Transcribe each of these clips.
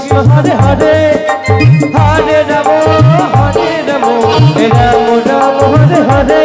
Krishna Hare Hare Hare Ram Hare Ram Ram Ram Hare Hare.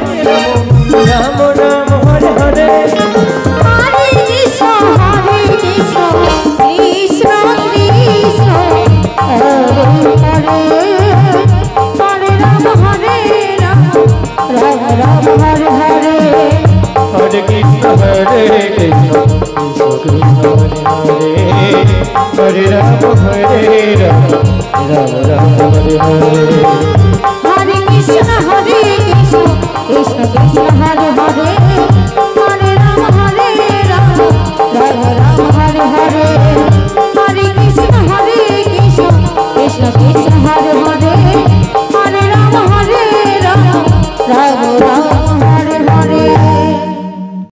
Hare Rama Hare Rama Hare Hare.